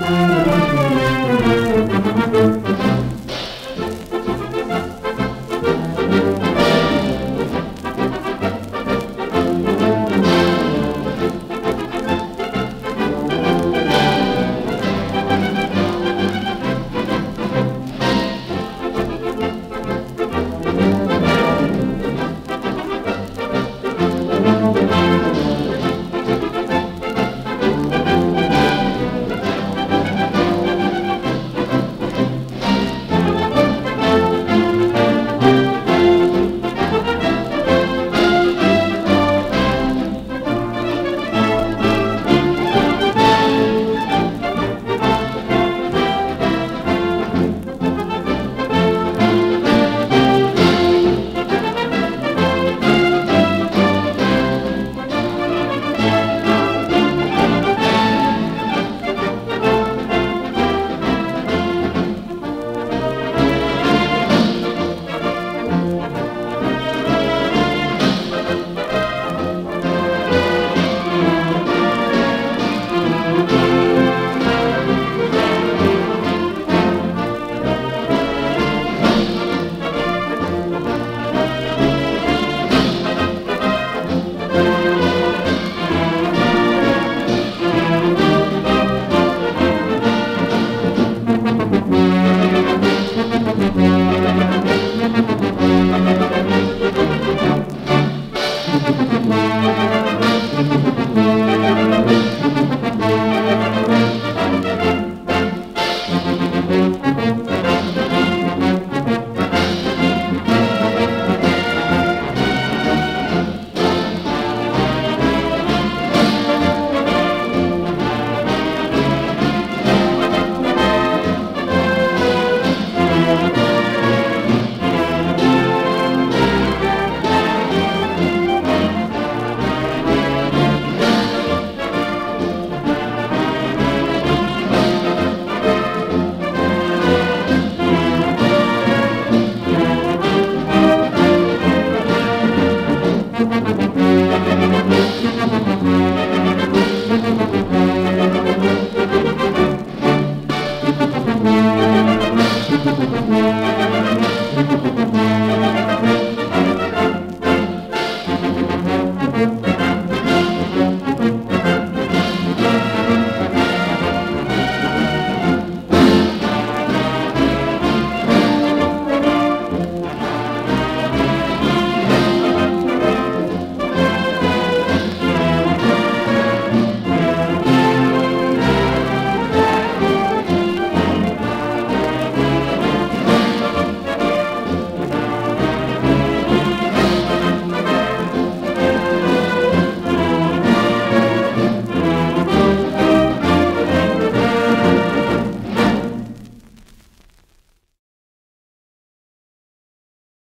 Bye.